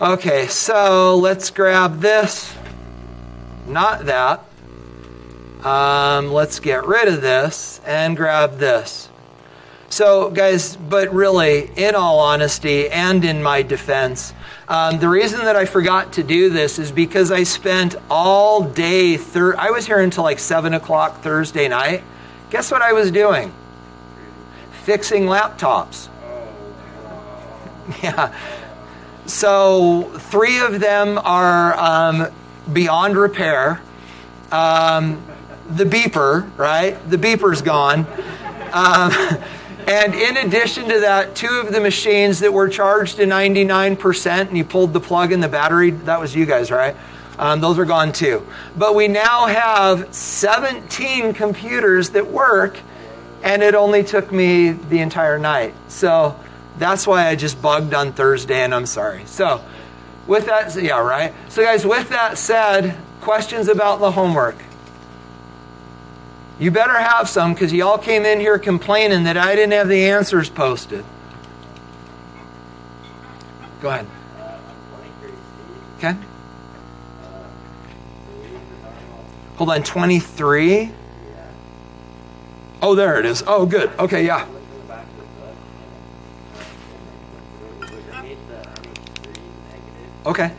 Okay, so let's grab this. Not that. Um, let's get rid of this and grab this. So, guys, but really, in all honesty and in my defense, um, the reason that I forgot to do this is because I spent all day, thir- I was here until like 7 o'clock Thursday night. Guess what I was doing? Fixing laptops. Yeah. So, three of them are um, beyond repair. Um, the beeper, right? The beeper's gone. Um, and in addition to that, two of the machines that were charged to 99% and you pulled the plug in the battery, that was you guys, right? Um, those are gone too. But we now have 17 computers that work, and it only took me the entire night. So that's why I just bugged on Thursday, and I'm sorry. So, with that, yeah, right? So, guys, with that said, questions about the homework? You better have some because y'all came in here complaining that I didn't have the answers posted. Go ahead. Okay. Hold on, 23. Oh, there it is. Oh, good. Okay, yeah. Okay.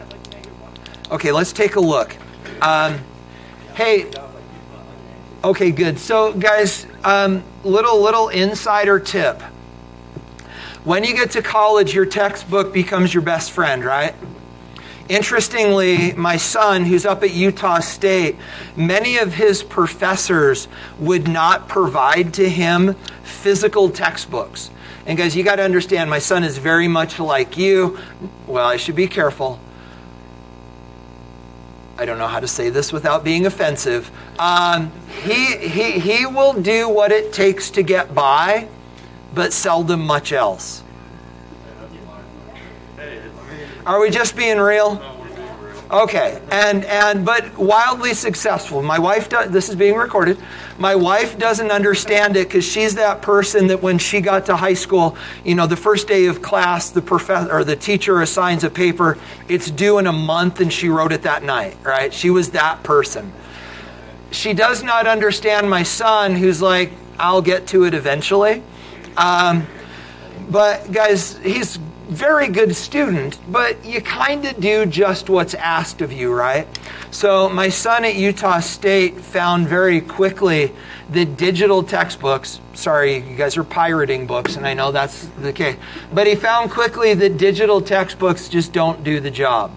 Okay, let's take a look. Um, hey, okay, good. So, guys, um, little little insider tip. When you get to college, your textbook becomes your best friend, right? Interestingly, my son, who's up at Utah State, many of his professors would not provide to him physical textbooks. And guys, you got to understand, my son is very much like you. Well, I should be careful. I don't know how to say this without being offensive. Um, he, he, he will do what it takes to get by, but seldom much else. Are we just being real? Okay, and and but wildly successful. My wife does. This is being recorded. My wife doesn't understand it because she's that person that when she got to high school, you know, the first day of class, the professor or the teacher assigns a paper. It's due in a month, and she wrote it that night. Right? She was that person. She does not understand my son, who's like, I'll get to it eventually. Um, but guys, he's very good student, but you kind of do just what's asked of you, right? So, my son at Utah State found very quickly that digital textbooks, sorry, you guys are pirating books, and I know that's the case, but he found quickly that digital textbooks just don't do the job.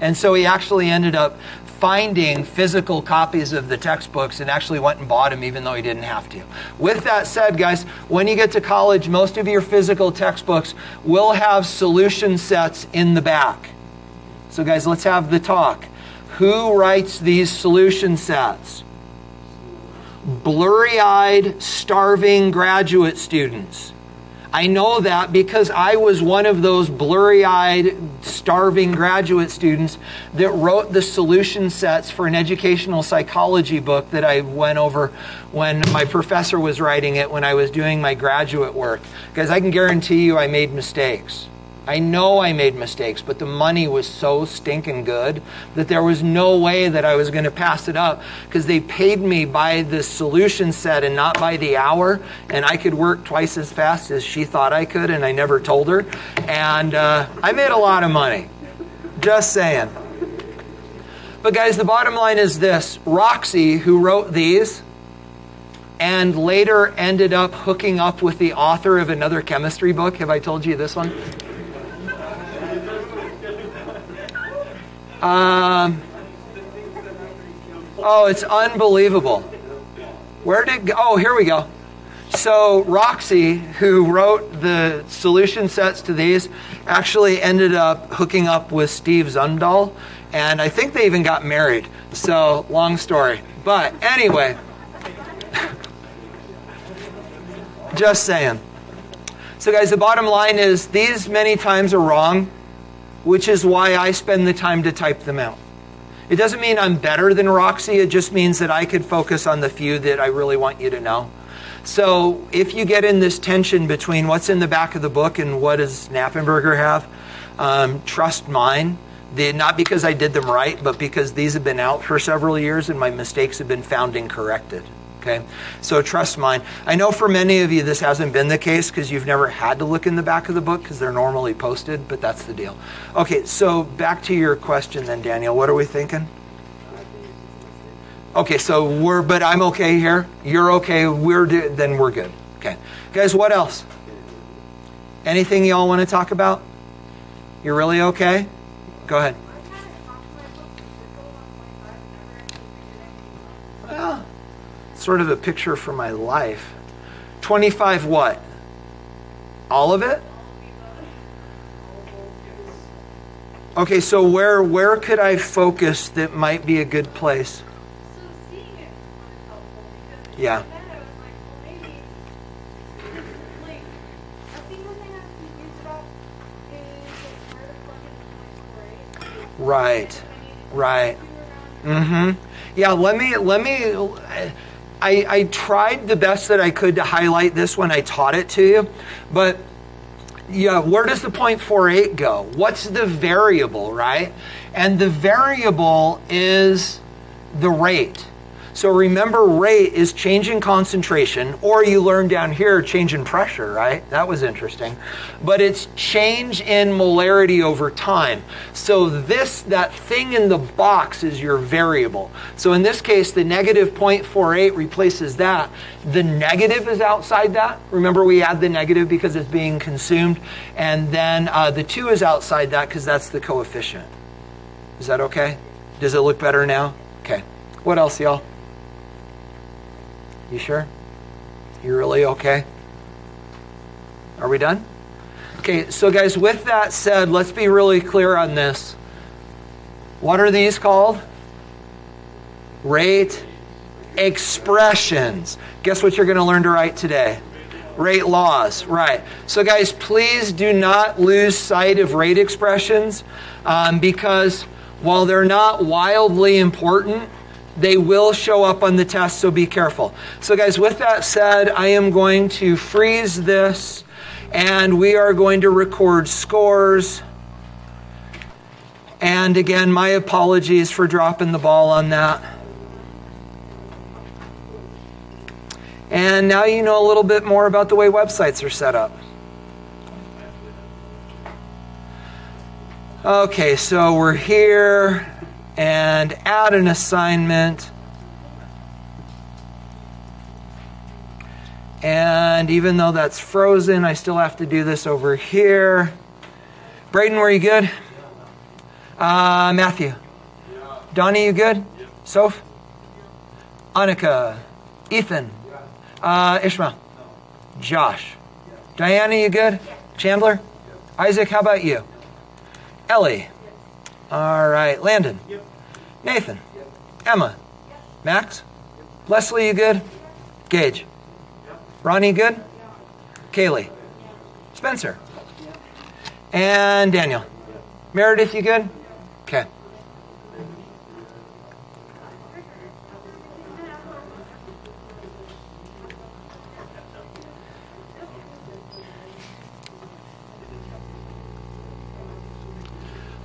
And so he actually ended up finding physical copies of the textbooks and actually went and bought them even though he didn't have to. With that said, guys, when you get to college, most of your physical textbooks will have solution sets in the back. So, guys, let's have the talk. Who writes these solution sets? Blurry eyed, starving graduate students. I know that because I was one of those blurry eyed, starving graduate students that wrote the solution sets for an educational psychology book that I went over when my professor was writing it when I was doing my graduate work. Because I can guarantee you I made mistakes. I know I made mistakes, but the money was so stinking good that there was no way that I was going to pass it up because they paid me by the solution set and not by the hour, and I could work twice as fast as she thought I could, and I never told her. And uh, I made a lot of money. Just saying. But, guys, the bottom line is this Roxy, who wrote these, and later ended up hooking up with the author of another chemistry book. Have I told you this one? Um, oh, it's unbelievable. Where did? Oh, here we go. So Roxy, who wrote the solution sets to these, actually ended up hooking up with Steve Zumdahl, and I think they even got married. So long story. But anyway, just saying. So guys, the bottom line is these many times are wrong which is why I spend the time to type them out. It doesn't mean I'm better than Roxy, it just means that I could focus on the few that I really want you to know. So if you get in this tension between what's in the back of the book and what does Knappenberger have, Um, trust mine. The, not because I did them right, but because these have been out for several years and my mistakes have been found and corrected. Okay, so trust mine. I know for many of you this hasn't been the case because you've never had to look in the back of the book because they're normally posted, but that's the deal. Okay, so back to your question then, Daniel. What are we thinking? Okay, so we're, but I'm okay here. You're okay. We're then we're good. Okay, guys. What else? Anything y'all want to talk about? You're really okay? Go ahead. Sort of a picture for my life. 25 what? All of it? Okay, so where where could I focus that might be a good place? Yeah. Right. Right. Mm-hmm. Yeah, let me let me I, I tried the best that I could to highlight this when I taught it to you, but yeah, where does the 0.48 go? What's the variable, right? And the variable is the rate. So remember, rate is change in concentration, or you learn down here change in pressure, right? That was interesting. But it's change in molarity over time. So this, that thing in the box is your variable. So in this case, the negative 0.48 replaces that. The negative is outside that. Remember, we add the negative because it's being consumed. And then uh, the 2 is outside that because that's the coefficient. Is that okay? Does it look better now? Okay. What else, y'all? You sure? You really okay? Are we done? Okay, so guys, with that said, let's be really clear on this. What are these called? Rate expressions. Guess what you're going to learn to write today? Rate laws, right. So, guys, please do not lose sight of rate expressions um, because while they're not wildly important, they will show up on the test, so be careful. So, guys, with that said, I am going to freeze this and we are going to record scores. And again, my apologies for dropping the ball on that. And now you know a little bit more about the way websites are set up. Okay, so we're here and add an assignment. And even though that's frozen, I still have to do this over here. Braden, were you good? Uh, Matthew. Donnie, you good? Soph? Annika. Ethan. Uh, Ishmael. Josh. Diana, you good? Chandler? Isaac, how about you? Ellie. All right. Landon. Nathan. Emma. Max. Leslie, you good? Gage. Ronnie, good? Kaylee. Spencer. And Daniel. Meredith, you good? Okay.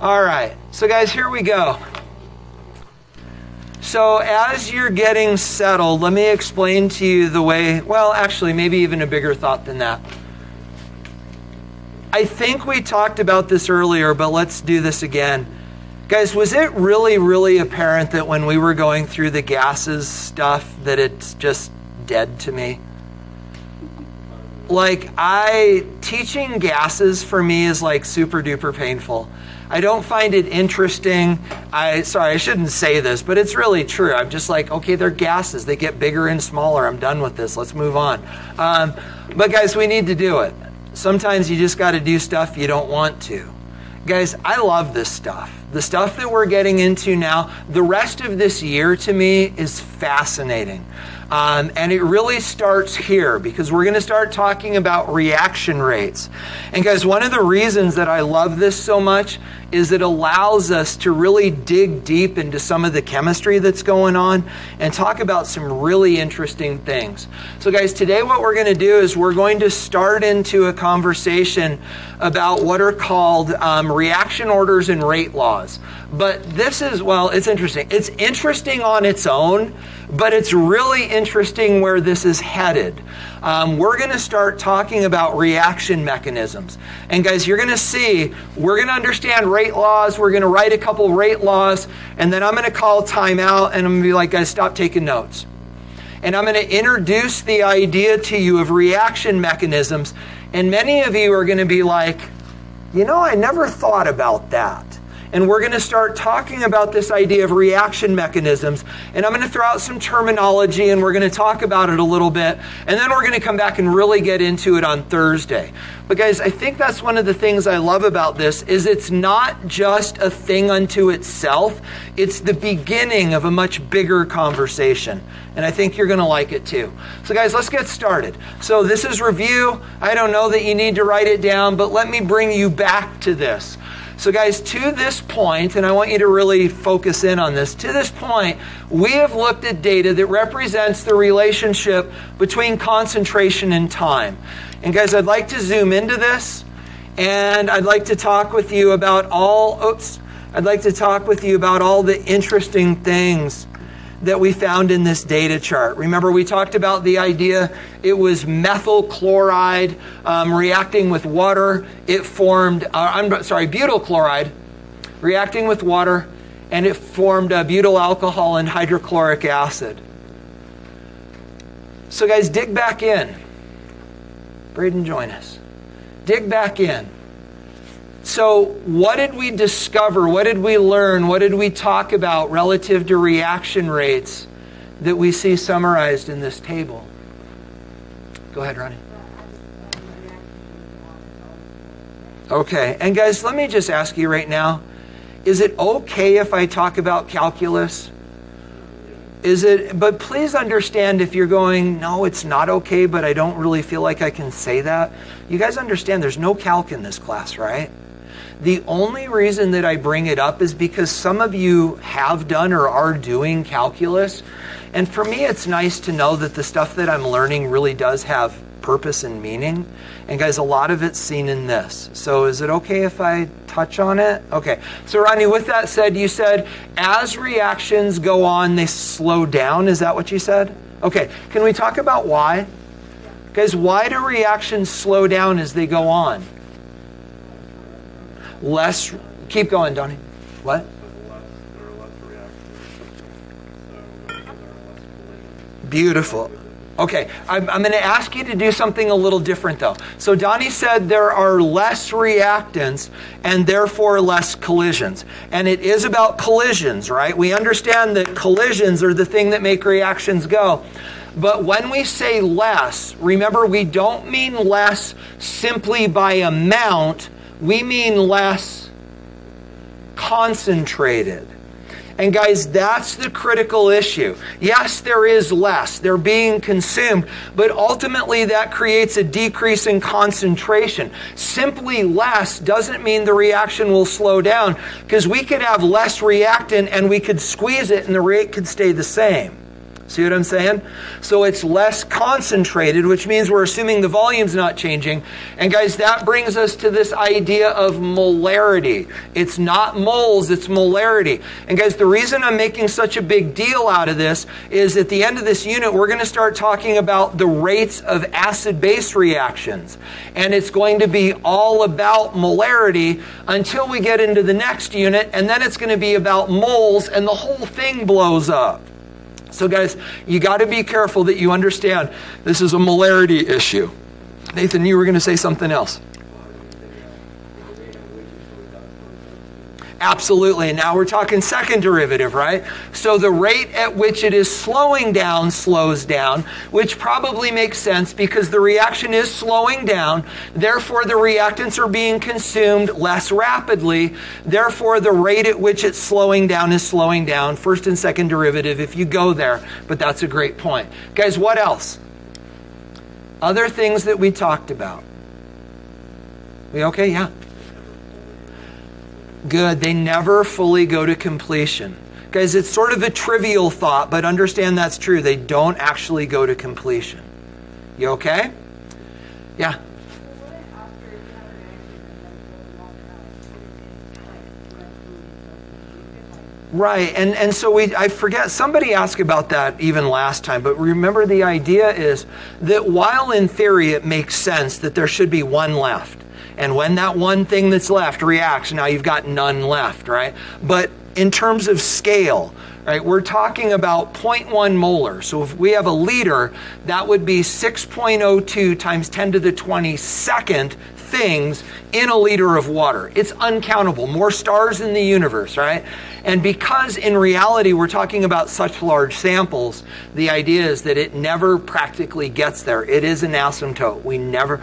All right. So, guys, here we go. So, as you're getting settled, let me explain to you the way, well, actually, maybe even a bigger thought than that. I think we talked about this earlier, but let's do this again. Guys, was it really, really apparent that when we were going through the gases stuff that it's just dead to me? Like, I, teaching gases for me is like super duper painful. I don't find it interesting. I sorry, I shouldn't say this, but it's really true. I'm just like, okay, they're gases. They get bigger and smaller. I'm done with this. Let's move on. Um, but guys, we need to do it. Sometimes you just got to do stuff you don't want to. Guys, I love this stuff. The stuff that we're getting into now, the rest of this year to me is fascinating. Um, and it really starts here because we're going to start talking about reaction rates. And guys, one of the reasons that I love this so much is it allows us to really dig deep into some of the chemistry that's going on and talk about some really interesting things. So, guys, today what we're going to do is we're going to start into a conversation about what are called um, reaction orders and rate laws. But this is, well, it's interesting. It's interesting on its own, but it's really interesting where this is headed. Um, we're going to start talking about reaction mechanisms. And guys, you're going to see, we're going to understand rate laws. We're going to write a couple rate laws. And then I'm going to call time out and I'm going to be like, guys, stop taking notes. And I'm going to introduce the idea to you of reaction mechanisms. And many of you are going to be like, you know, I never thought about that and we're going to start talking about this idea of reaction mechanisms. And I'm going to throw out some terminology and we're going to talk about it a little bit. And then we're going to come back and really get into it on Thursday. But guys, I think that's one of the things I love about this is it's not just a thing unto itself. It's the beginning of a much bigger conversation. And I think you're going to like it too. So guys, let's get started. So this is review. I don't know that you need to write it down, but let me bring you back to this. So, guys, to this point, and I want you to really focus in on this, to this point, we have looked at data that represents the relationship between concentration and time. And, guys, I'd like to zoom into this, and I'd like to talk with you about all, oops, I'd like to talk with you about all the interesting things that we found in this data chart. Remember, we talked about the idea it was methyl chloride um, reacting with water. It formed, uh, I'm sorry, butyl chloride reacting with water, and it formed butyl alcohol and hydrochloric acid. So, guys, dig back in. Braden, join us. Dig back in. So, what did we discover? What did we learn? What did we talk about relative to reaction rates that we see summarized in this table? Go ahead, Ronnie. Okay, and guys, let me just ask you right now is it okay if I talk about calculus? Is it, but please understand if you're going, no, it's not okay, but I don't really feel like I can say that. You guys understand there's no calc in this class, right? The only reason that I bring it up is because some of you have done or are doing calculus. And for me, it's nice to know that the stuff that I'm learning really does have purpose and meaning. And guys, a lot of it's seen in this. So is it okay if I touch on it? Okay. So Ronnie, with that said, you said as reactions go on, they slow down. Is that what you said? Okay. Can we talk about why? Guys, why do reactions slow down as they go on? Less. Keep going, Donnie. What? Beautiful. Okay, I'm, I'm going to ask you to do something a little different though. So, Donnie said there are less reactants and therefore less collisions. And it is about collisions, right? We understand that collisions are the thing that make reactions go. But when we say less, remember we don't mean less simply by amount, we mean less concentrated. And guys, that's the critical issue. Yes, there is less. They're being consumed, but ultimately that creates a decrease in concentration. Simply less doesn't mean the reaction will slow down because we could have less reactant and we could squeeze it and the rate could stay the same. See what I'm saying? So it's less concentrated, which means we're assuming the volume's not changing. And guys, that brings us to this idea of molarity. It's not moles, it's molarity. And guys, the reason I'm making such a big deal out of this is at the end of this unit, we're going to start talking about the rates of acid base reactions. And it's going to be all about molarity until we get into the next unit. And then it's going to be about moles, and the whole thing blows up. So, guys, you got to be careful that you understand this is a molarity issue. Nathan, you were going to say something else. Absolutely. And now we're talking second derivative, right? So the rate at which it is slowing down slows down, which probably makes sense because the reaction is slowing down. Therefore, the reactants are being consumed less rapidly. Therefore, the rate at which it's slowing down is slowing down. First and second derivative if you go there. But that's a great point. Guys, what else? Other things that we talked about. We okay? Yeah. Good. They never fully go to completion. Guys, it's sort of a trivial thought, but understand that's true. They don't actually go to completion. You okay? Yeah. Right, and, and so we I forget somebody asked about that even last time, but remember the idea is that while in theory it makes sense that there should be one left, and when that one thing that's left reacts, now you've got none left, right? But in terms of scale, right, we're talking about 0.1 molar. So if we have a liter, that would be 6.02 times 10 to the 22nd things in a liter of water. It's uncountable. More stars in the universe, right? And because in reality we're talking about such large samples, the idea is that it never practically gets there. It is an asymptote. We never,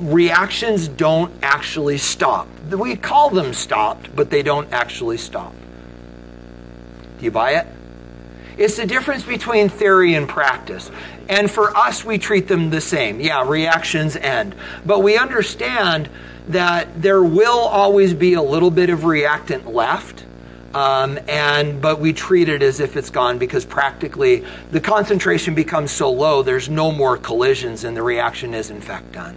reactions don't actually stop. We call them stopped, but they don't actually stop. Do you buy it? It's the difference between theory and practice. And for us, we treat them the same. Yeah, reactions end. But we understand that there will always be a little bit of reactant left. Um, and but we treat it as if it's gone because practically the concentration becomes so low there's no more collisions and the reaction is in fact done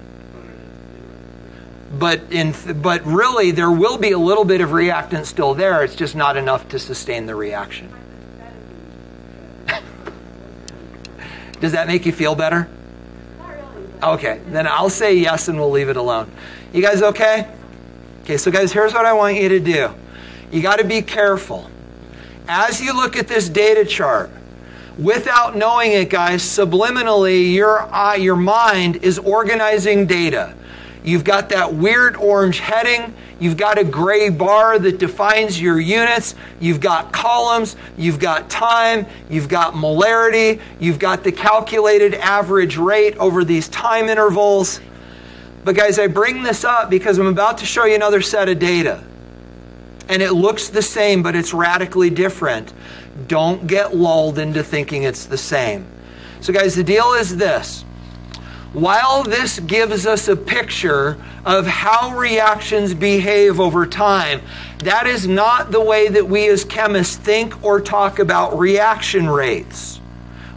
but in but really there will be a little bit of reactant still there it's just not enough to sustain the reaction Does that make you feel better? Okay, then I'll say yes and we'll leave it alone. You guys okay? Okay, so guys, here's what I want you to do. You got to be careful. As you look at this data chart, without knowing it, guys, subliminally, your, eye, your mind is organizing data. You've got that weird orange heading. You've got a gray bar that defines your units. You've got columns. You've got time. You've got molarity. You've got the calculated average rate over these time intervals. But, guys, I bring this up because I'm about to show you another set of data. And it looks the same, but it's radically different. Don't get lulled into thinking it's the same. So, guys, the deal is this while this gives us a picture of how reactions behave over time, that is not the way that we as chemists think or talk about reaction rates.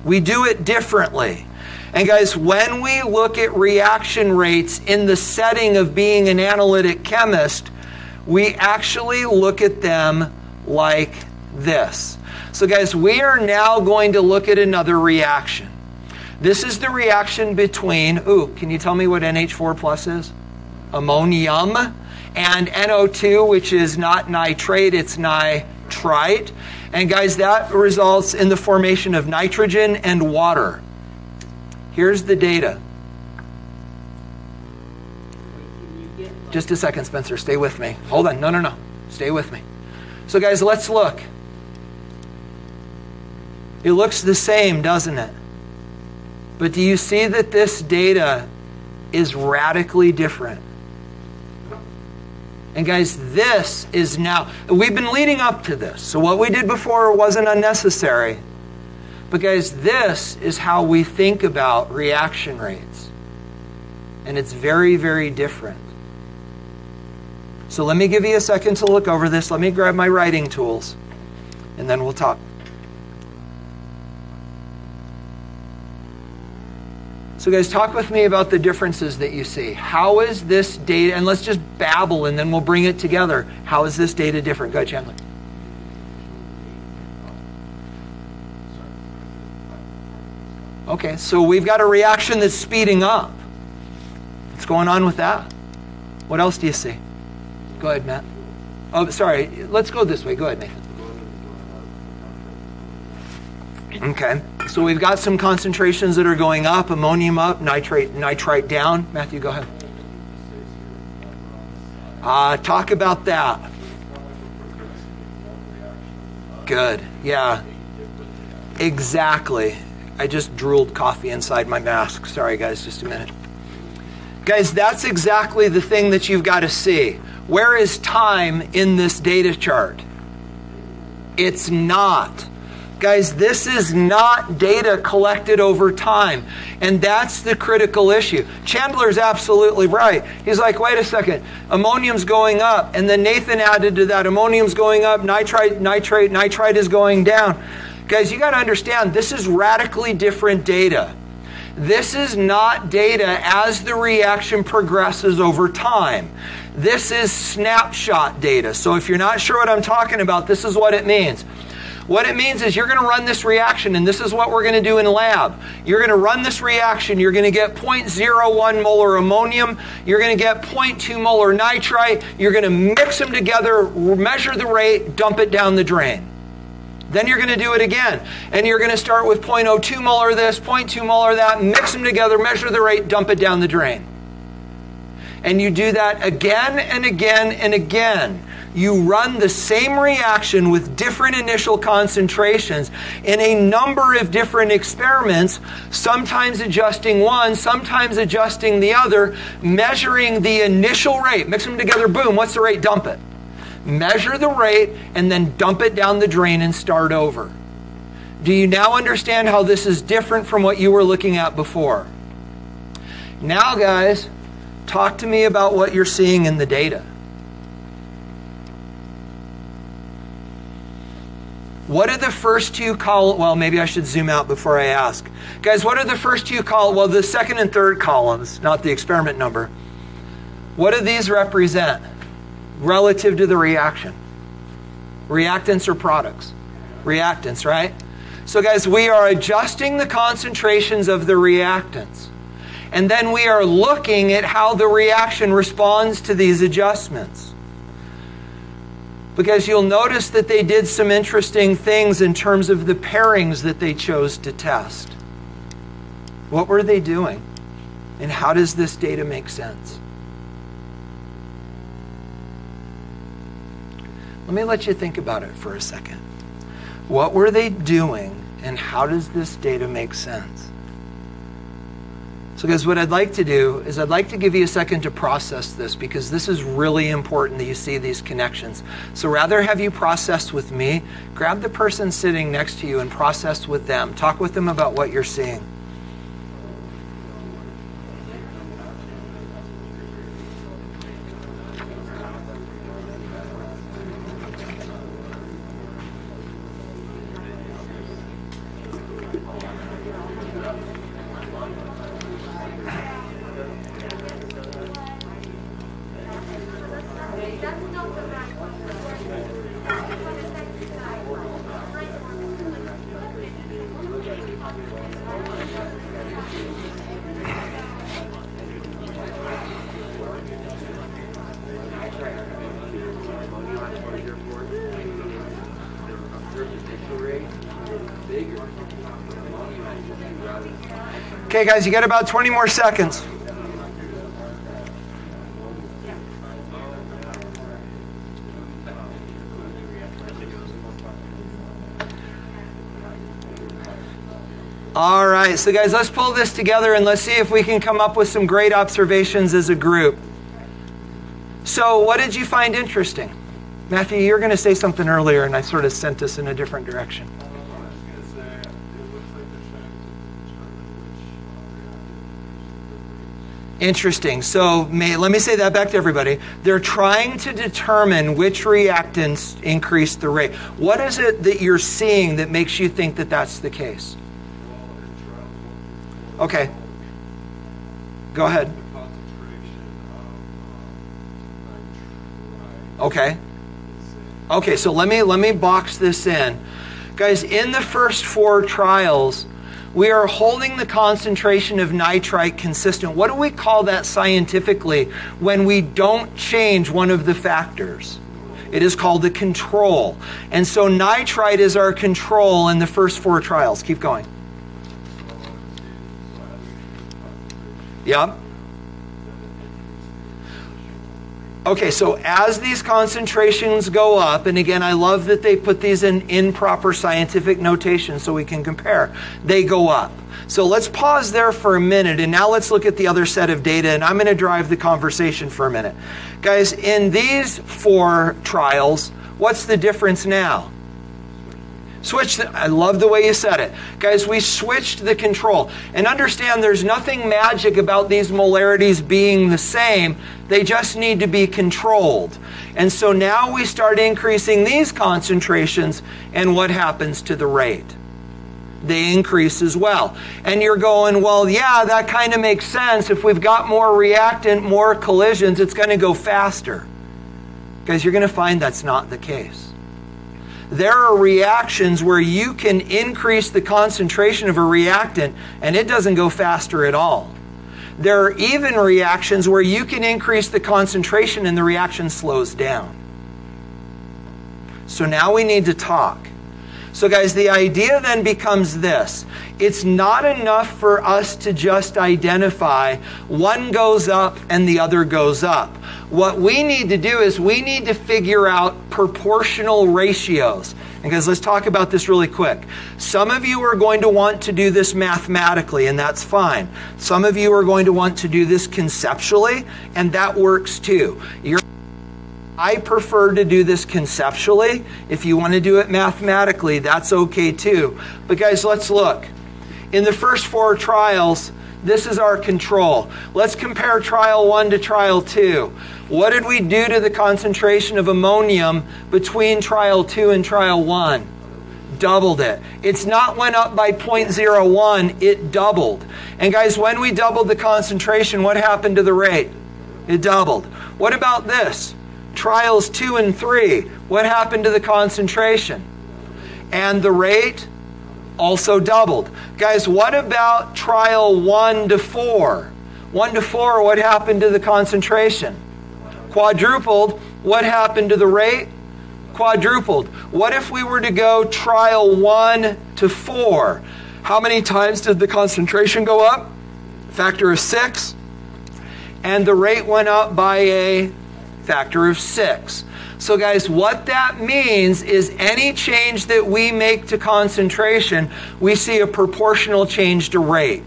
We do it differently. And guys, when we look at reaction rates in the setting of being an analytic chemist, we actually look at them like this. So, guys, we are now going to look at another reaction. This is the reaction between, ooh, can you tell me what NH4 plus is? Ammonium and NO2, which is not nitrate, it's nitrite. And guys, that results in the formation of nitrogen and water. Here's the data. Just a second, Spencer. Stay with me. Hold on. No, no, no. Stay with me. So, guys, let's look. It looks the same, doesn't it? But do you see that this data is radically different? And guys, this is now, we've been leading up to this. So what we did before wasn't unnecessary. But guys, this is how we think about reaction rates. And it's very, very different. So let me give you a second to look over this. Let me grab my writing tools, and then we'll talk. So, guys, talk with me about the differences that you see. How is this data, and let's just babble and then we'll bring it together. How is this data different? Go ahead, Chandler. Okay, so we've got a reaction that's speeding up. What's going on with that? What else do you see? Go ahead, Matt. Oh, sorry. Let's go this way. Go ahead, Nathan. Okay. So we've got some concentrations that are going up, ammonium up, nitrate, nitrite down. Matthew, go ahead. Uh, talk about that. Good. Yeah. Exactly. I just drooled coffee inside my mask. Sorry, guys, just a minute. Guys, that's exactly the thing that you've got to see. Where is time in this data chart? It's not Guys, this is not data collected over time. And that's the critical issue. Chandler's absolutely right. He's like, wait a second, ammonium's going up. And then Nathan added to that, ammonium's going up, nitrite, nitrate, nitrite is going down. Guys, you got to understand, this is radically different data. This is not data as the reaction progresses over time. This is snapshot data. So if you're not sure what I'm talking about, this is what it means. What it means is you're going to run this reaction, and this is what we're going to do in lab. You're going to run this reaction. You're going to get 0.01 molar ammonium. You're going to get 0.2 molar nitrite. You're going to mix them together, measure the rate, dump it down the drain. Then you're going to do it again. And you're going to start with 0.02 molar this, 0.2 molar that, mix them together, measure the rate, dump it down the drain. And you do that again and again and again you run the same reaction with different initial concentrations in a number of different experiments, sometimes adjusting one, sometimes adjusting the other, measuring the initial rate. Mix them together, boom, what's the rate? Dump it. Measure the rate and then dump it down the drain and start over. Do you now understand how this is different from what you were looking at before? Now, guys, talk to me about what you're seeing in the data. What are the first two col? Well, maybe I should zoom out before I ask. Guys, what are the first two col? Well, the second and third columns, not the experiment number. What do these represent relative to the reaction? Reactants or products? Reactants, right? So, guys, we are adjusting the concentrations of the reactants. And then we are looking at how the reaction responds to these adjustments because you'll notice that they did some interesting things in terms of the pairings that they chose to test. What were they doing? And how does this data make sense? Let me let you think about it for a second. What were they doing, and how does this data make sense? So, guys, what I'd like to do is I'd like to give you a second to process this because this is really important that you see these connections. So, rather have you process with me, grab the person sitting next to you and process with them. Talk with them about what you're seeing. Okay, guys, you got about 20 more seconds. All right, so guys, let's pull this together and let's see if we can come up with some great observations as a group. So, what did you find interesting? Matthew, you were going to say something earlier, and I sort of sent us in a different direction. Interesting. So may, let me say that back to everybody. They're trying to determine which reactants increase the rate. What is it that you're seeing that makes you think that that's the case? Okay. Go ahead. Okay. Okay, so let me let me box this in. Guys, in the first four trials, we are holding the concentration of nitrite consistent. What do we call that scientifically when we don't change one of the factors? It is called the control. And so nitrite is our control in the first four trials. Keep going. Yep. Okay, so as these concentrations go up, and again, I love that they put these in improper scientific notation so we can compare, they go up. So let's pause there for a minute, and now let's look at the other set of data, and I'm going to drive the conversation for a minute. Guys, in these four trials, what's the difference now? Switch the, I love the way you said it. Guys, we switched the control. And understand there's nothing magic about these molarities being the same. They just need to be controlled. And so now we start increasing these concentrations, and what happens to the rate? They increase as well. And you're going, well, yeah, that kind of makes sense. If we've got more reactant, more collisions, it's going to go faster. Guys, you're going to find that's not the case there are reactions where you can increase the concentration of a reactant and it doesn't go faster at all. There are even reactions where you can increase the concentration and the reaction slows down. So now we need to talk. So, guys, the idea then becomes this it's not enough for us to just identify one goes up and the other goes up. What we need to do is we need to figure out proportional ratios. And Because let's talk about this really quick. Some of you are going to want to do this mathematically, and that's fine. Some of you are going to want to do this conceptually, and that works too. You're I prefer to do this conceptually. If you want to do it mathematically, that's okay too. But guys, let's look. In the first four trials, this is our control. Let's compare trial one to trial two. What did we do to the concentration of ammonium between trial two and trial one? Doubled it. It's not went up by 0.01, it doubled. And guys, when we doubled the concentration, what happened to the rate? It doubled. What about this? Trials two and three, what happened to the concentration? And the rate also doubled. Guys, what about trial one to four? One to four, what happened to the concentration? Quadrupled. What happened to the rate? Quadrupled. What if we were to go trial one to four? How many times did the concentration go up? Factor of six. And the rate went up by a factor of six. So, guys, what that means is any change that we make to concentration, we see a proportional change to rate.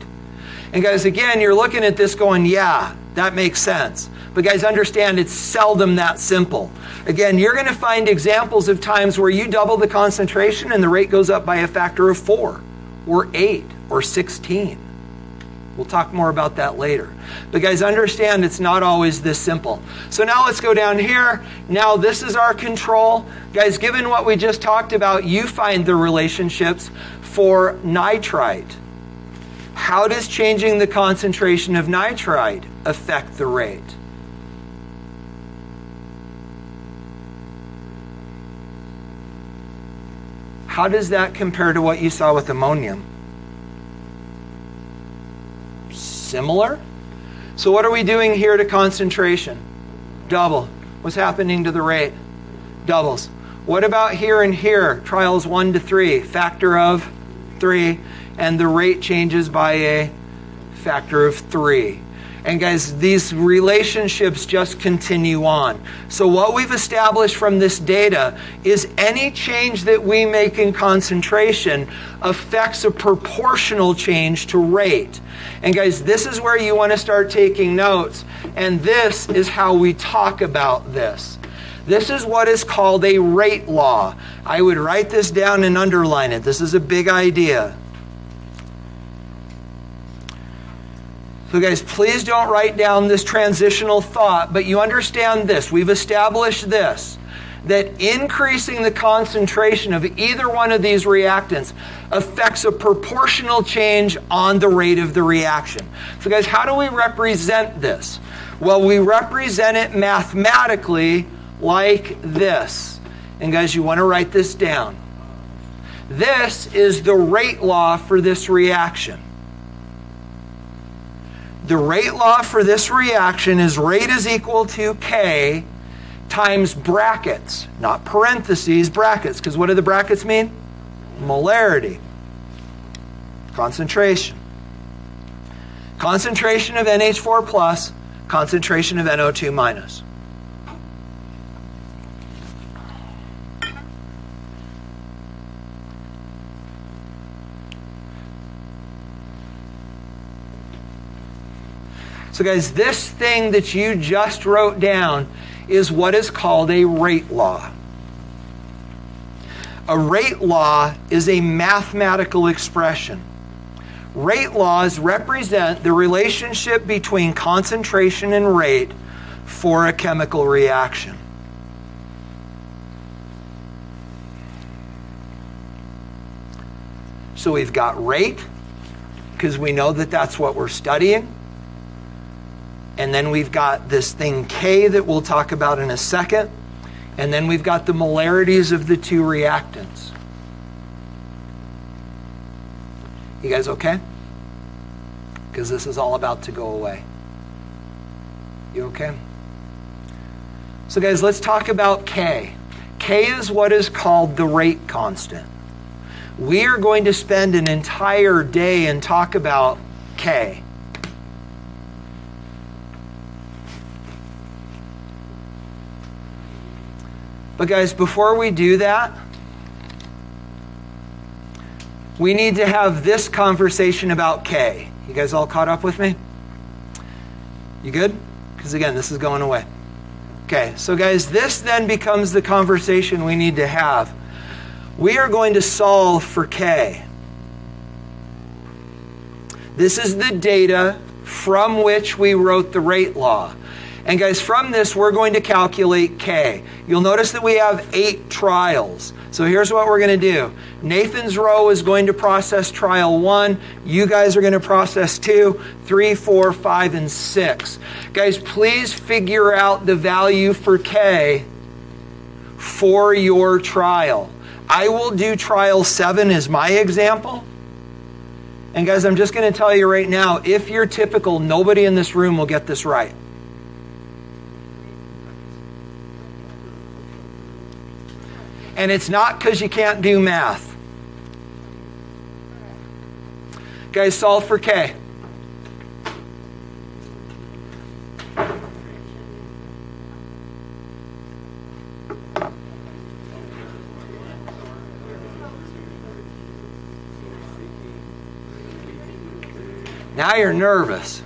And, guys, again, you're looking at this going, yeah, that makes sense. But, guys, understand it's seldom that simple. Again, you're going to find examples of times where you double the concentration and the rate goes up by a factor of four, or eight, or 16. We'll talk more about that later. But guys, understand it's not always this simple. So now let's go down here. Now this is our control. Guys, given what we just talked about, you find the relationships for nitrite. How does changing the concentration of nitrite affect the rate? How does that compare to what you saw with ammonium? Similar. So, what are we doing here to concentration? Double. What's happening to the rate? Doubles. What about here and here? Trials 1 to 3, factor of 3, and the rate changes by a factor of 3. And guys, these relationships just continue on. So, what we've established from this data is any change that we make in concentration affects a proportional change to rate. And guys, this is where you want to start taking notes. And this is how we talk about this. This is what is called a rate law. I would write this down and underline it. This is a big idea. So, guys, please don't write down this transitional thought, but you understand this. We've established this that increasing the concentration of either one of these reactants affects a proportional change on the rate of the reaction. So, guys, how do we represent this? Well, we represent it mathematically like this. And, guys, you want to write this down. This is the rate law for this reaction. The rate law for this reaction is rate is equal to K times brackets, not parentheses, brackets. Because what do the brackets mean? Molarity, concentration. Concentration of NH4 plus, concentration of NO2 minus. So, guys, this thing that you just wrote down is what is called a rate law. A rate law is a mathematical expression. Rate laws represent the relationship between concentration and rate for a chemical reaction. So we've got rate, because we know that that's what we're studying. And then we've got this thing K that we'll talk about in a second. And then we've got the molarities of the two reactants. You guys okay? Because this is all about to go away. You okay? So, guys, let's talk about K. K is what is called the rate constant. We are going to spend an entire day and talk about K. But, guys, before we do that, we need to have this conversation about K. You guys all caught up with me? You good? Because, again, this is going away. Okay, so, guys, this then becomes the conversation we need to have we are going to solve for K. This is the data from which we wrote the rate law. And guys, from this, we're going to calculate K. You'll notice that we have eight trials. So here's what we're going to do. Nathan's row is going to process trial one. You guys are going to process two, three, four, five, and six. Guys, please figure out the value for K for your trial. I will do trial seven as my example. And guys, I'm just going to tell you right now if you're typical, nobody in this room will get this right. And it's not because you can't do math. Guys, solve for K. Now you're nervous.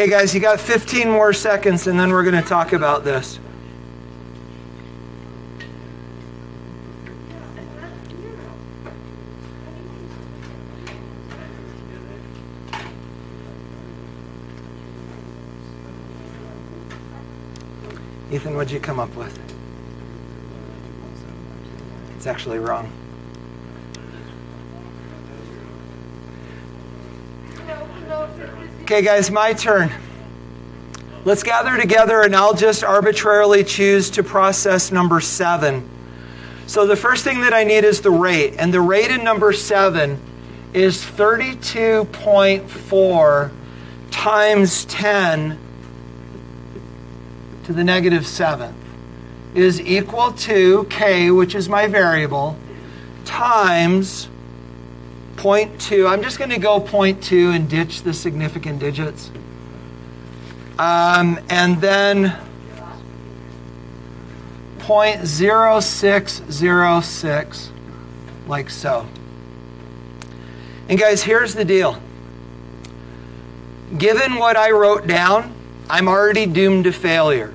Okay, guys, you got 15 more seconds, and then we're going to talk about this. Ethan, what'd you come up with? It's actually wrong. Okay, guys, my turn. Let's gather together and I'll just arbitrarily choose to process number seven. So the first thing that I need is the rate. And the rate in number seven is 32.4 times 10 to the negative seventh is equal to k, which is my variable, times 0.2. I'm just going to go 0.2 and ditch the significant digits. Um, and then 0.0606, like so. And guys, here's the deal. Given what I wrote down, I'm already doomed to failure.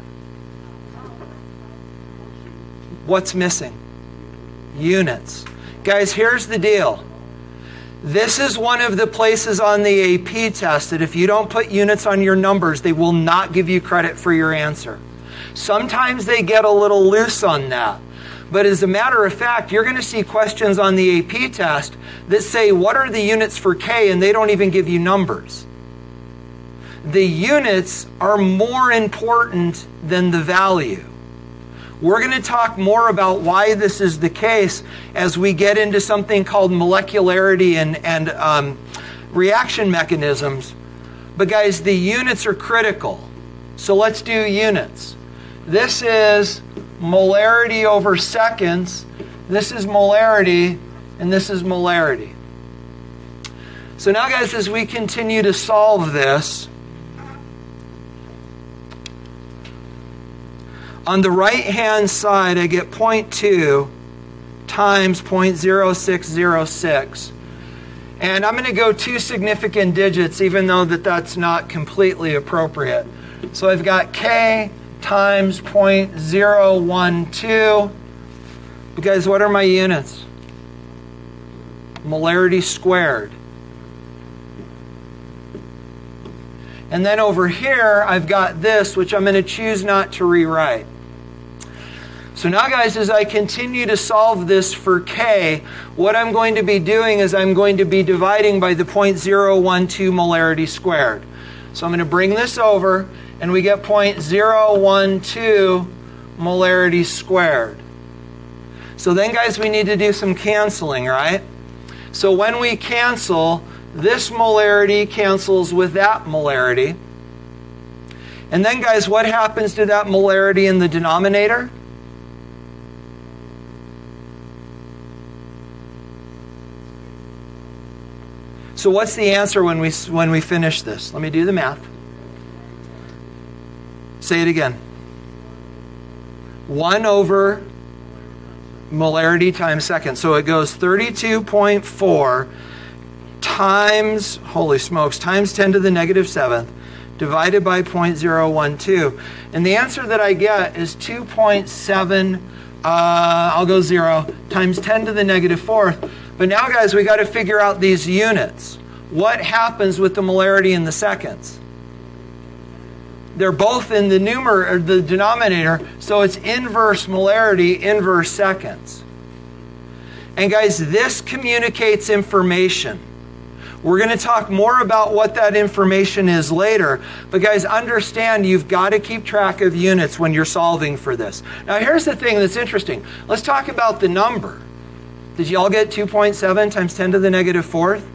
What's missing? Units. Guys, here's the deal This is one of the places on the AP test that if you don't put units on your numbers, they will not give you credit for your answer. Sometimes they get a little loose on that. But as a matter of fact, you're going to see questions on the AP test that say, What are the units for K? and they don't even give you numbers. The units are more important than the value. We're going to talk more about why this is the case as we get into something called molecularity and, and um, reaction mechanisms. But, guys, the units are critical. So let's do units. This is molarity over seconds. This is molarity, and this is molarity. So now, guys, as we continue to solve this, on the right hand side, I get 0.2 times 0.0606. And I'm going to go two significant digits, even though that that's not completely appropriate. So I've got K times 0.012. Because what are my units? Molarity squared. And then over here, I've got this, which I'm going to choose not to rewrite. So now, guys, as I continue to solve this for k, what I'm going to be doing is I'm going to be dividing by the 0.012 molarity squared. So I'm going to bring this over, and we get 0.012 molarity squared. So then, guys, we need to do some canceling, right? So when we cancel, this molarity cancels with that molarity. And then, guys, what happens to that molarity in the denominator? So what's the answer when we when we finish this? Let me do the math. Say it again. 1 over molarity times second. So it goes 32.4 times, holy smokes, times 10 to the negative 7th divided by 0.012. And the answer that I get is 2.7, uh, I'll go 0, times 10 to the negative 4th. But now, guys, we got to figure out these units. What happens with the molarity in the seconds? They're both in the numerator, the denominator, so it's inverse molarity, inverse seconds. And guys, this communicates information. We're going to talk more about what that information is later. But guys, understand you've got to keep track of units when you're solving for this. Now, here's the thing that's interesting. Let's talk about the number. Did you all get 2.7 times 10 to the negative fourth?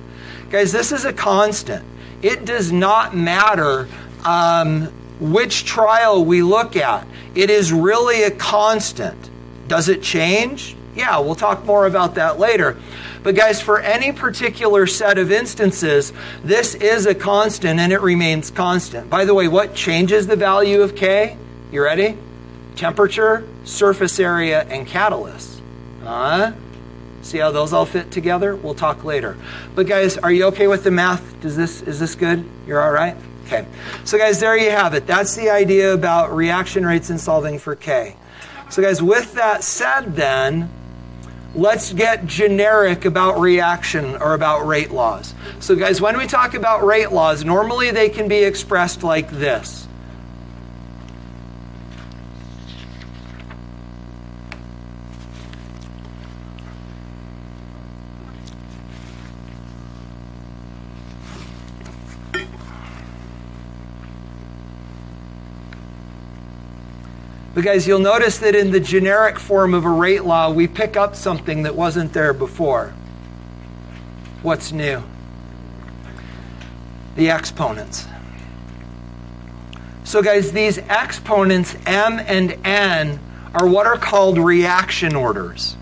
Guys, this is a constant. It does not matter um, which trial we look at. It is really a constant. Does it change? Yeah, we'll talk more about that later. But, guys, for any particular set of instances, this is a constant and it remains constant. By the way, what changes the value of K? You ready? Temperature, surface area, and catalyst. Huh? See how those all fit together? We'll talk later. But guys, are you okay with the math? Does this is this good? You're all right? Okay. So guys, there you have it. That's the idea about reaction rates in solving for K. So guys, with that said then, let's get generic about reaction or about rate laws. So guys, when we talk about rate laws, normally they can be expressed like this. But, guys, you'll notice that in the generic form of a rate law, we pick up something that wasn't there before. What's new? The exponents. So, guys, these exponents, m and n, are what are called reaction orders.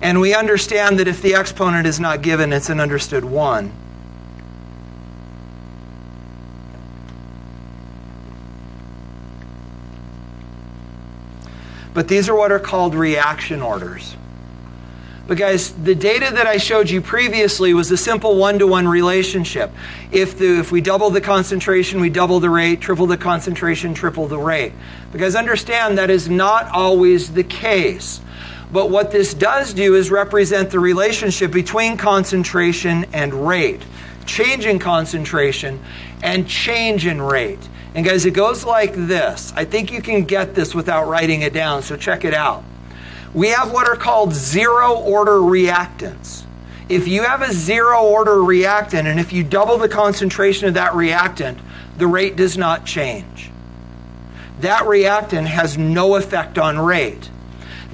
And we understand that if the exponent is not given, it's an understood one. But these are what are called reaction orders. But guys, the data that I showed you previously was a simple one-to-one relationship. If, the, if we double the concentration, we double the rate, triple the concentration, triple the rate. Because understand that is not always the case. But what this does do is represent the relationship between concentration and rate, change in concentration and change in rate. And guys, it goes like this. I think you can get this without writing it down, so check it out. We have what are called zero order reactants. If you have a zero order reactant and if you double the concentration of that reactant, the rate does not change. That reactant has no effect on rate.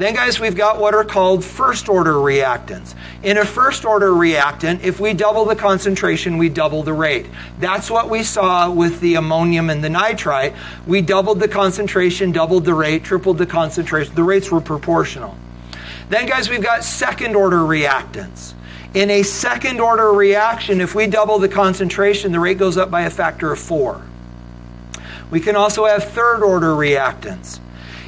Then, guys, we've got what are called first order reactants. In a first order reactant, if we double the concentration, we double the rate. That's what we saw with the ammonium and the nitrite. We doubled the concentration, doubled the rate, tripled the concentration. The rates were proportional. Then, guys, we've got second order reactants. In a second order reaction, if we double the concentration, the rate goes up by a factor of four. We can also have third order reactants.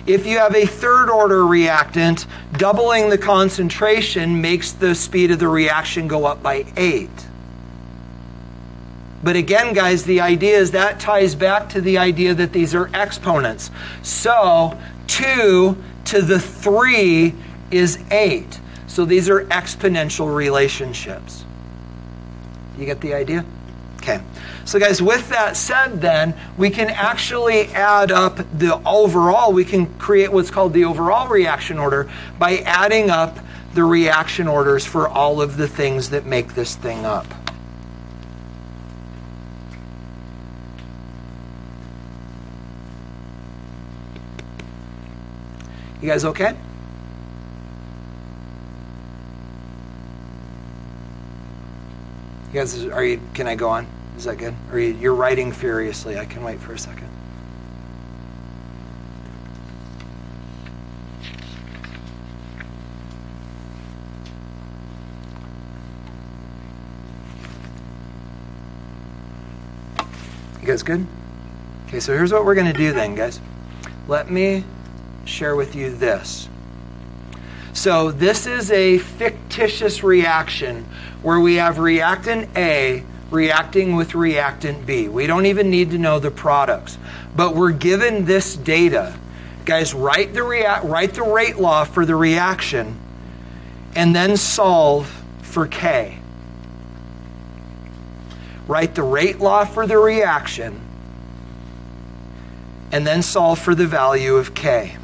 If you have a third order reactant, doubling the concentration makes the speed of the reaction go up by 8. But again, guys, the idea is that ties back to the idea that these are exponents. So 2 to the 3 is 8. So these are exponential relationships. You get the idea? Okay. So, guys, with that said, then, we can actually add up the overall, we can create what's called the overall reaction order by adding up the reaction orders for all of the things that make this thing up. You guys okay? You guys, are you? Can I go on? Is that good? Or you, you're writing furiously? I can wait for a second. You guys good? Okay, so here's what we're going to do then, guys. Let me share with you this. So, this is a fictitious reaction where we have reactant A reacting with reactant B. We don't even need to know the products, but we're given this data. Guys, write the, rea- write the rate law for the reaction and then solve for K. Write the rate law for the reaction and then solve for the value of K.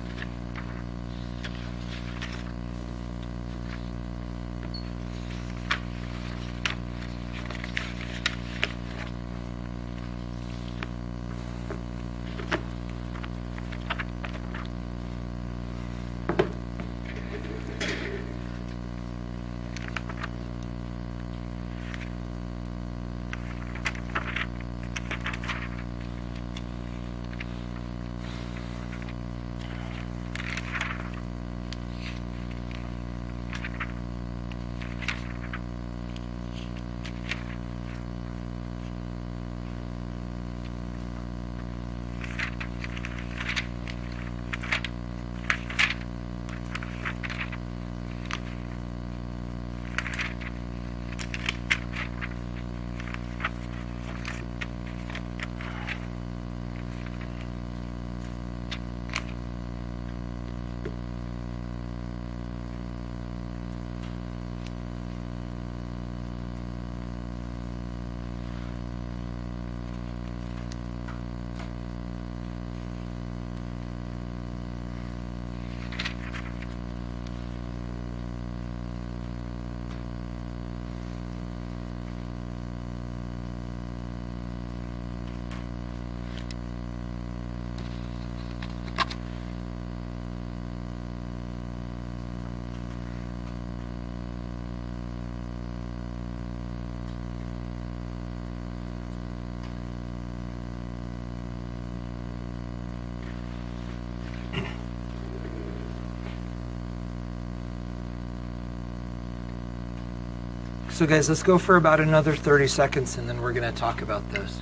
So, guys, let's go for about another 30 seconds and then we're going to talk about this.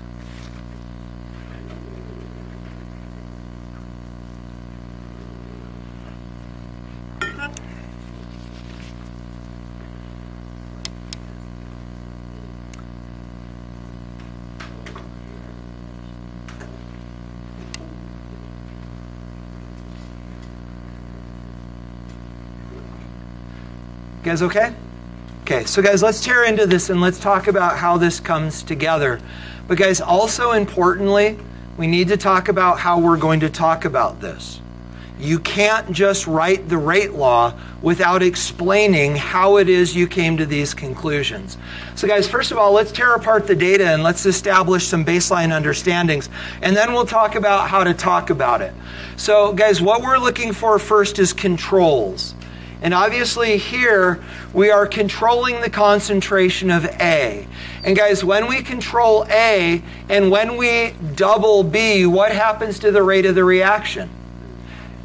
Guys okay? Okay, so guys, let's tear into this and let's talk about how this comes together. But guys, also importantly, we need to talk about how we're going to talk about this. You can't just write the rate law without explaining how it is you came to these conclusions. So, guys, first of all, let's tear apart the data and let's establish some baseline understandings. And then we'll talk about how to talk about it. So, guys, what we're looking for first is controls. And obviously, here we are controlling the concentration of A. And guys, when we control A and when we double B, what happens to the rate of the reaction?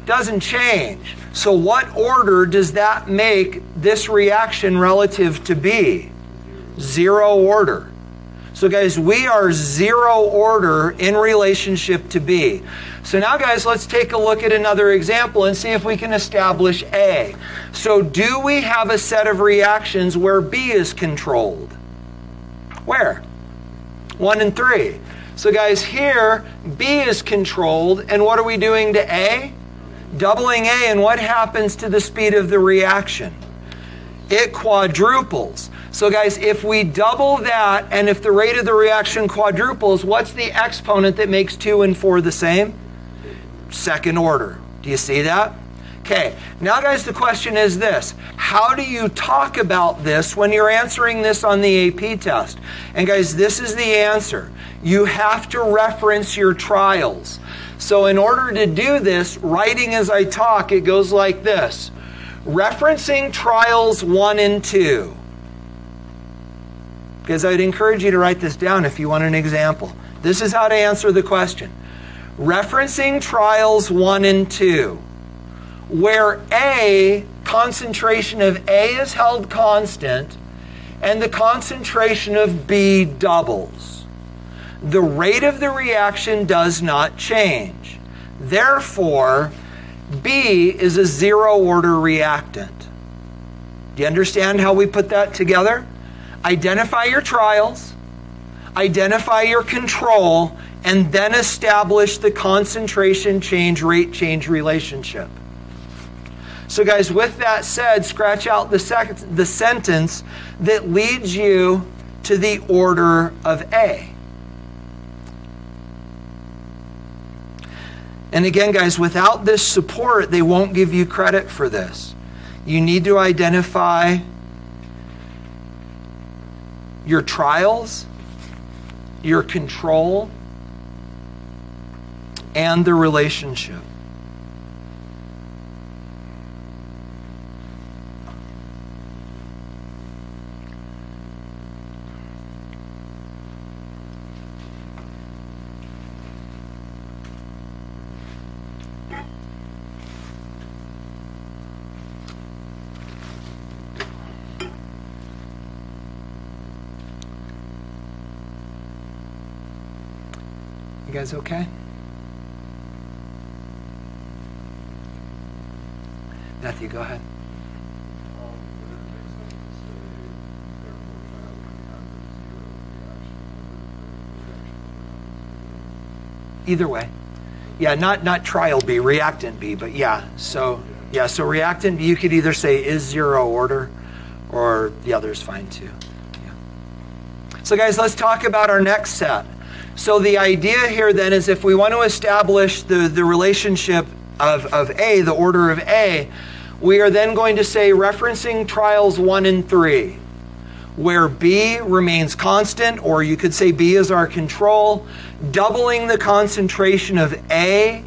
doesn't change. So, what order does that make this reaction relative to B? Zero order. So, guys, we are zero order in relationship to B. So, now, guys, let's take a look at another example and see if we can establish A. So, do we have a set of reactions where B is controlled? Where? 1 and 3. So, guys, here B is controlled, and what are we doing to A? doubling A, and what happens to the speed of the reaction? It quadruples. So, guys, if we double that, and if the rate of the reaction quadruples, what's the exponent that makes 2 and 4 the same? Second order. Do you see that? Okay, now, guys, the question is this How do you talk about this when you're answering this on the AP test? And, guys, this is the answer. You have to reference your trials. So, in order to do this, writing as I talk, it goes like this referencing trials 1 and 2. Because I'd encourage you to write this down if you want an example. This is how to answer the question. Referencing trials 1 and 2, where A, concentration of A is held constant, and the concentration of B doubles the rate of the reaction does not change. Therefore, B is a zero order reactant. Do you understand how we put that together? Identify your trials, identify your control, and then establish the concentration change rate change relationship. So, guys, with that said, scratch out the, sec- the sentence that leads you to the order of A. And again, guys, without this support, they won't give you credit for this. You need to identify your trials, your control, and the relationship. You guys okay? Matthew, go ahead. Either way. Yeah, not not trial B, reactant B, but yeah. So yeah, so reactant B you could either say is zero order or the other is fine too. Yeah. So guys, let's talk about our next set. So the idea here then is if we want to establish the, the relationship of, of A, the order of A, we are then going to say referencing trials 1 and 3, where B remains constant, or you could say B is our control, doubling the concentration of A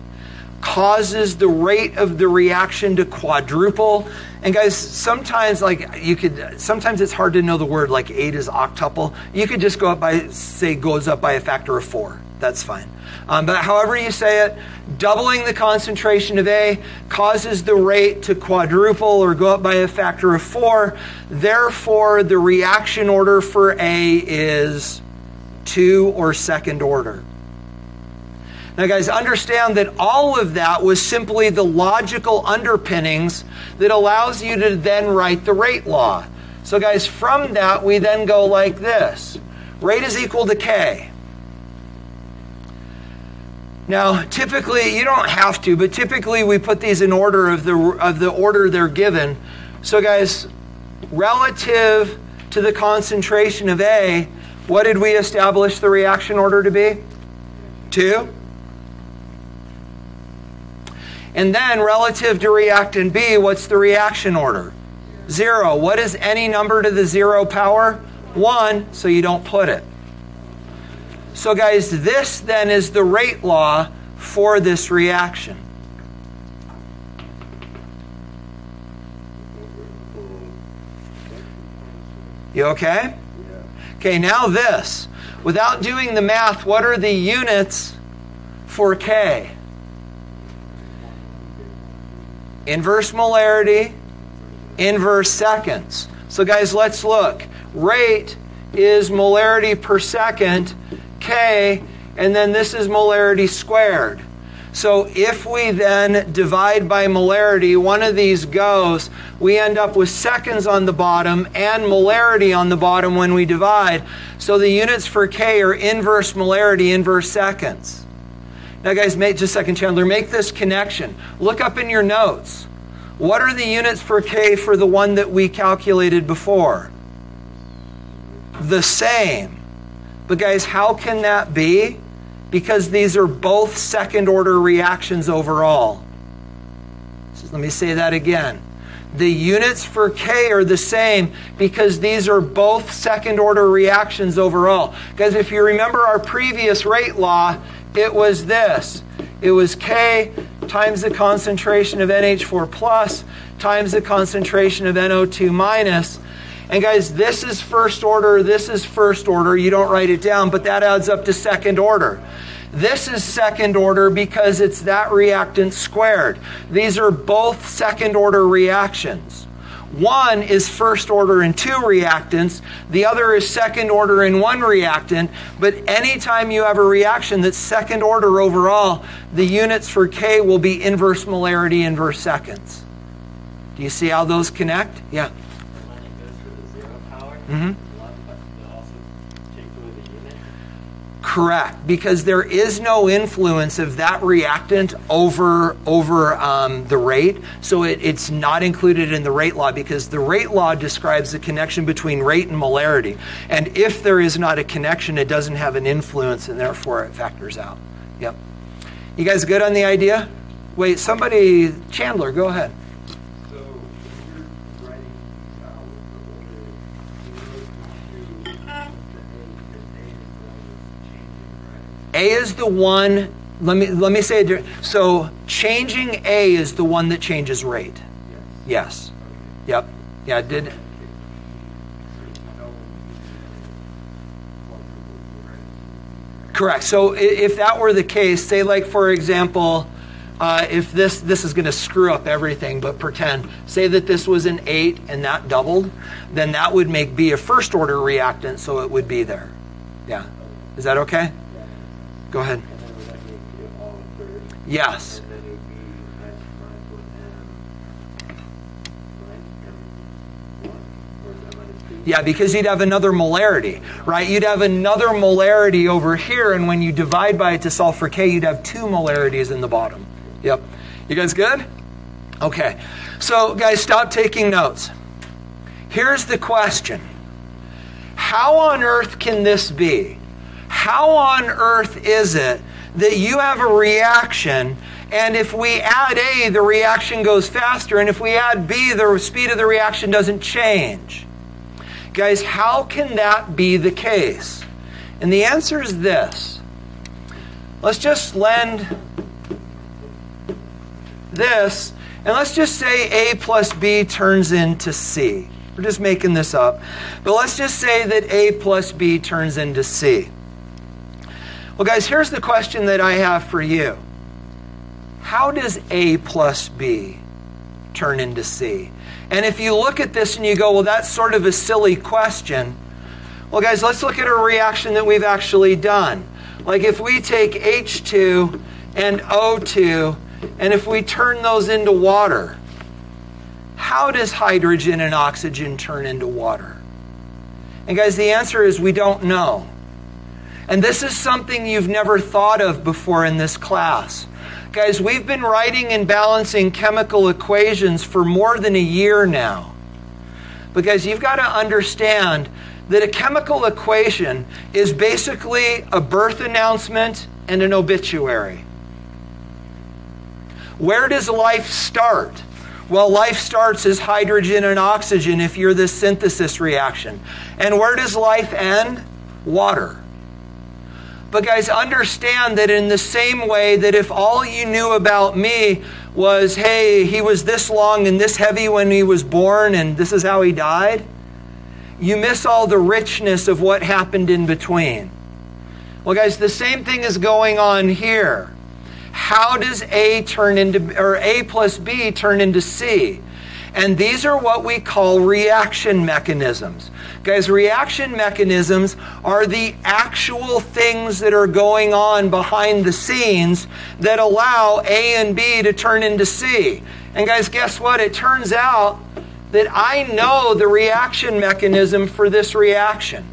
causes the rate of the reaction to quadruple. And guys, sometimes like you could sometimes it's hard to know the word like 8 is octuple. You could just go up by say goes up by a factor of 4. That's fine. Um, but however you say it, doubling the concentration of A causes the rate to quadruple or go up by a factor of 4. Therefore, the reaction order for A is 2 or second order. Now, guys, understand that all of that was simply the logical underpinnings that allows you to then write the rate law. So, guys, from that, we then go like this rate is equal to K. Now, typically, you don't have to, but typically we put these in order of the, of the order they're given. So, guys, relative to the concentration of A, what did we establish the reaction order to be? 2. And then relative to reactant B, what's the reaction order? 0. What is any number to the 0 power? 1, so you don't put it. So guys, this then is the rate law for this reaction. You okay? Okay, now this. Without doing the math, what are the units for K? Inverse molarity, inverse seconds. So, guys, let's look. Rate is molarity per second, K, and then this is molarity squared. So if we then divide by molarity, one of these goes, we end up with seconds on the bottom and molarity on the bottom when we divide. So the units for K are inverse molarity, inverse seconds. Now guys, make, just a second, Chandler, make this connection. Look up in your notes. What are the units for K for the one that we calculated before? The same. But guys, how can that be? because these are both second order reactions overall. So let me say that again. The units for K are the same because these are both second order reactions overall. Guys, if you remember our previous rate law, it was this. It was K times the concentration of NH4 plus times the concentration of NO2 minus. And guys, this is first order, this is first order. You don't write it down, but that adds up to second order. This is second order because it's that reactant squared. These are both second order reactions. One is first order in two reactants, the other is second order in one reactant. But anytime you have a reaction that's second order overall, the units for K will be inverse molarity, inverse seconds. Do you see how those connect? Yeah. Mm-hmm. Correct, because there is no influence of that reactant over over um, the rate, so it, it's not included in the rate law because the rate law describes the connection between rate and molarity, and if there is not a connection, it doesn't have an influence, and therefore it factors out. Yep. You guys good on the idea? Wait, somebody, Chandler, go ahead. A is the one, let me, let me say it. So changing A is the one that changes rate. Yes. Yep. Yeah, did. Correct. So if that were the case, say like for example, uh, if this this is going to screw up everything, but pretend say that this was an eight and that doubled, then that would make B a first order reactant, so it would be there. Yeah. Is that okay? Go ahead. Yes. Yeah, because you'd have another molarity, right? You'd have another molarity over here, and when you divide by it to solve for K, you'd have two molarities in the bottom. Yep. You guys good? Okay. So, guys, stop taking notes. Here's the question How on earth can this be? How on earth is it that you have a reaction and if we add A, the reaction goes faster, and if we add B, the speed of the reaction doesn't change? Guys, how can that be the case? And the answer is this. Let's just lend this, and let's just say A plus B turns into C. We're just making this up. But let's just say that A plus B turns into C. Well, guys, here's the question that I have for you How does A plus B turn into C? And if you look at this and you go, well, that's sort of a silly question. Well, guys, let's look at a reaction that we've actually done. Like if we take H2 and O2, and if we turn those into water, how does hydrogen and oxygen turn into water? And guys, the answer is we don't know. And this is something you've never thought of before in this class. Guys, we've been writing and balancing chemical equations for more than a year now. Because you've got to understand that a chemical equation is basically a birth announcement and an obituary. Where does life start? Well, life starts as hydrogen and oxygen if you're this synthesis reaction. And where does life end? Water. But, guys, understand that in the same way that if all you knew about me was, hey, he was this long and this heavy when he was born and this is how he died, you miss all the richness of what happened in between. Well, guys, the same thing is going on here. How does A turn into, or A plus B turn into C? And these are what we call reaction mechanisms. Guys, reaction mechanisms are the actual things that are going on behind the scenes that allow A and B to turn into C. And guys, guess what? It turns out that I know the reaction mechanism for this reaction.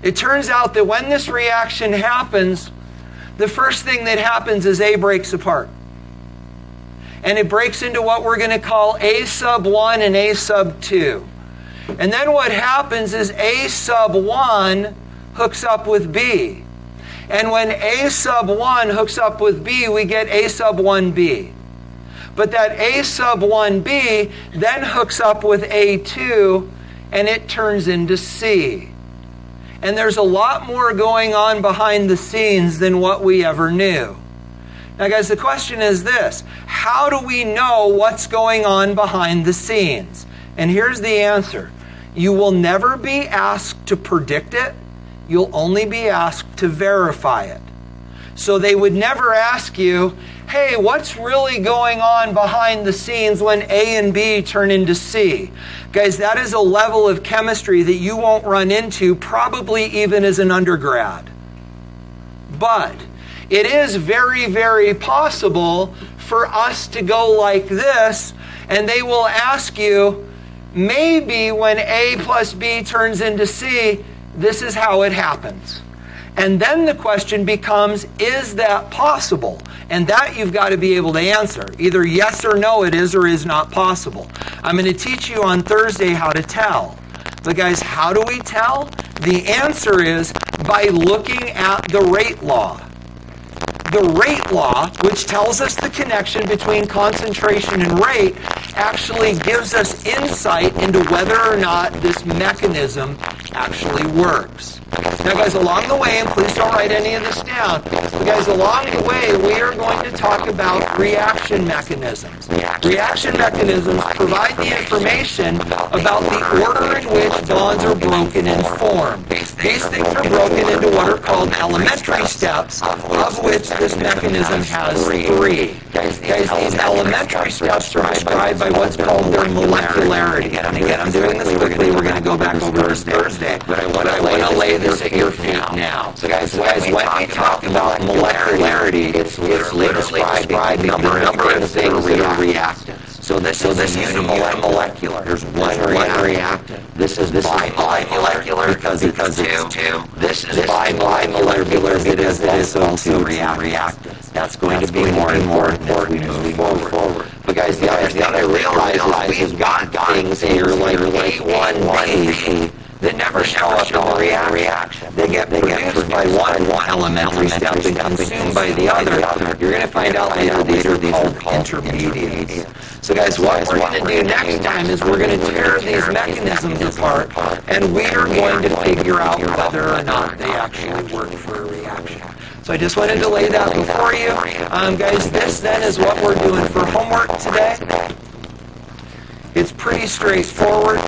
It turns out that when this reaction happens, the first thing that happens is A breaks apart. And it breaks into what we're going to call A sub 1 and A sub 2. And then what happens is A sub 1 hooks up with B. And when A sub 1 hooks up with B, we get A sub 1B. But that A sub 1B then hooks up with A2 and it turns into C. And there's a lot more going on behind the scenes than what we ever knew. Now, guys, the question is this How do we know what's going on behind the scenes? And here's the answer you will never be asked to predict it, you'll only be asked to verify it. So they would never ask you, hey, what's really going on behind the scenes when A and B turn into C? Guys, that is a level of chemistry that you won't run into probably even as an undergrad. But it is very, very possible for us to go like this, and they will ask you, maybe when A plus B turns into C, this is how it happens. And then the question becomes is that possible? And that you've got to be able to answer. Either yes or no, it is or is not possible. I'm going to teach you on Thursday how to tell. But, guys, how do we tell? The answer is by looking at the rate law the rate law, which tells us the connection between concentration and rate, actually gives us insight into whether or not this mechanism actually works. Now, guys, along the way, and please don't write any of this down, but guys, along the way, we are going to talk about reaction mechanisms. Reaction mechanisms provide the information about the order in which bonds are broken and formed. These things are broken into what are called elementary steps, of which this mechanism has three. Guys, these elementary steps are described by what's called their molecularity. And again, I'm doing this quickly. We're going to go back over this Thursday. But I want to lay this at your feet now. So guys, guys when we talk about molecularity, it's literally describing the number of things that are reactants. So this, so this is unimolecular. There's one, one reactant. This is this bimolecular because because it's two. This is bimolecular because it is also reactant. That's going to be more and more important as we move forward. But guys, the other thing I realize is we've got things here like A1B that never show up in the reaction. They get, they get produced by one, one elementary step and consumed by the other. You're going to find out later these are these are intermediates. So guys, what we're going to do next time is we're going to tear these mechanisms apart and we are going to figure out whether or not they actually work for a reaction. So I just wanted to lay that before you. Um, guys, this then is what we're doing for homework today. It's pretty straightforward.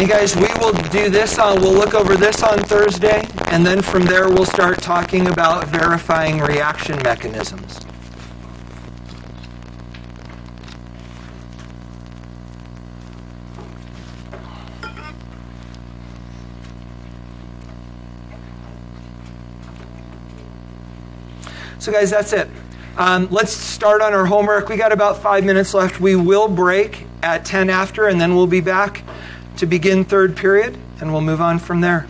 And guys, we will do this on, we'll look over this on Thursday, and then from there we'll start talking about verifying reaction mechanisms. So guys, that's it. Um, let's start on our homework. We got about five minutes left. We will break at 10 after, and then we'll be back to begin third period, and we'll move on from there.